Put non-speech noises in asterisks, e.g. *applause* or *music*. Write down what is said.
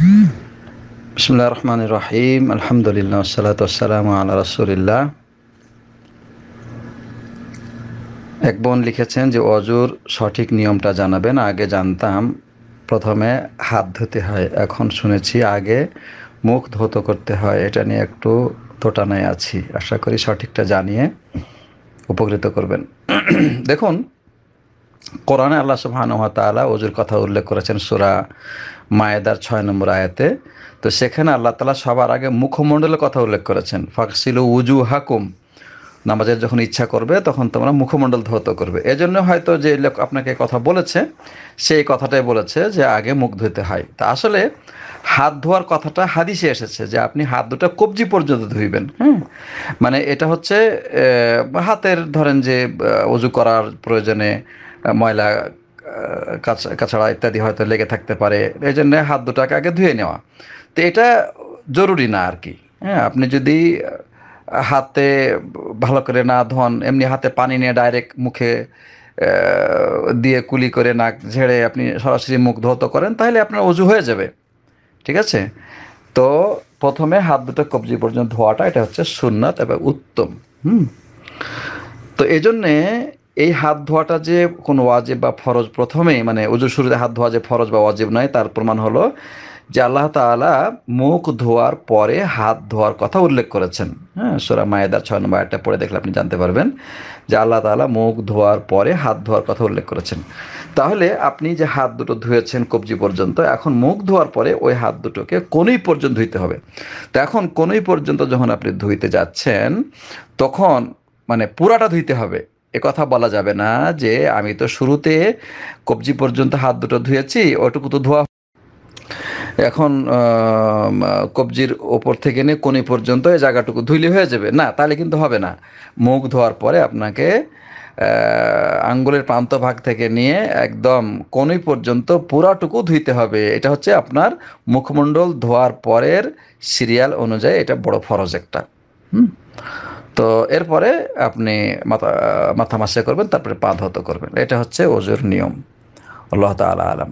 বিসমুল্লাহ রহমান রহিম আলহামদুলিল্লাহ সালাতাম আল্লাহ রসুলিল্লাহ এক বোন লিখেছেন যে, অজুর সঠিক নিয়মটা জানাবেন, আগে জানতাম। প্রথমে হাত ধুতে হয়, এখন শুনেছি আগে মুখ ধৌত করতে হয়। এটা নিয়ে একটু তোটানায় আছি। আশা করি সঠিকটা জানিয়ে উপকৃত করবেন। *clears throat* দেখুন কোরআনে আল্লাহ সুবহানাহু ওজুর কথা উল্লেখ করেছেন সুরা মায়েদার ছয় নম্বর আয়াতে। তো সেখানে আল্লাহ তালা সবার আগে মুখমণ্ডলের কথা উল্লেখ করেছেন। ফাকসিল উজু হাকুম নামাজের যখন ইচ্ছা করবে তখন তোমরা মুখমণ্ডল ধৌত করবে। এজন্য হয়তো যে লোক আপনাকে কথা বলেছে সেই কথাটাই বলেছে যে আগে মুখ ধুতে হয়। তা আসলে হাত ধোয়ার কথাটা হাদিসে এসেছে যে আপনি হাত দুটা কবজি পর্যন্ত ধুইবেন। হ্যাঁ মানে এটা হচ্ছে হাতের ধরেন যে অজু করার প্রয়োজনে ময়লা কাছাড়া ইত্যাদি হয়তো লেগে থাকতে পারে। এই জন্য হাত দুটাকে আগে ধুয়ে নেওয়া। তো এটা জরুরি না আর কি। হ্যাঁ আপনি যদি হাতে ভালো করে না ধন এমনি হাতে পানি নিয়ে ডাইরেক্ট মুখে দিয়ে কুলি করে নাক ঝেড়ে আপনি সরাসরি মুখ ধৌত করেন, তাহলে আপনার অজু হয়ে যাবে। ঠিক আছে? তো প্রথমে হাত দুটো কবজি পর্যন্ত ধোয়াটা, এটা হচ্ছে সুন্নাত এবং উত্তম। হুম? তো এই জন্যে এই হাত ধোয়াটা যে কোনো ওয়াজিব বা ফরজ, প্রথমেই মানে উজুর শুরুতে হাত ধোয়া যে ফরজ বা ওয়াজিব নয়, তার প্রমাণ হলো যে আল্লাহ তালা মুখ ধোয়ার পরে হাত ধোয়ার কথা উল্লেখ করেছেন। হ্যাঁ সোরা মায়েদার ছয় নম্বর একটা পড়ে দেখলে আপনি জানতে পারবেন যে আল্লাহ তালা মুখ ধোয়ার পরে হাত ধোয়ার কথা উল্লেখ করেছেন। তাহলে আপনি যে হাত দুটো ধুয়েছেন কবজি পর্যন্ত, এখন মুখ ধোয়ার পরে ওই হাত দুটোকে কোনই পর্যন্ত ধুইতে হবে। তো এখন কোনই পর্যন্ত যখন আপনি ধুইতে যাচ্ছেন, তখন মানে পুরাটা ধুইতে হবে। কথা বলা যাবে না যে আমি তো শুরুতে কবজি পর্যন্ত হাত দুটো ধুয়েছি, ওটুকু তো ধোয়া এখন কবজির ওপর থেকে নিয়ে কোনি পর্যন্ত এই জায়গাটুকু ধুইলে হয়ে যাবে। না, তাহলে কিন্তু হবে না। মুখ ধোয়ার পরে আপনাকে আঙ্গুলের প্রান্ত ভাগ থেকে নিয়ে একদম কোনি পর্যন্ত পুরাটুকু ধুইতে হবে। এটা হচ্ছে আপনার মুখমণ্ডল ধোয়ার পরের সিরিয়াল অনুযায়ী এটা বড় ফরজ একটা। হুম? তো এরপরে আপনি মাথা মাথা মাসে করবেন, তারপরে পা ধত করবেন। এটা হচ্ছে ওজুর নিয়ম। আল্লাহ তালা আলাম।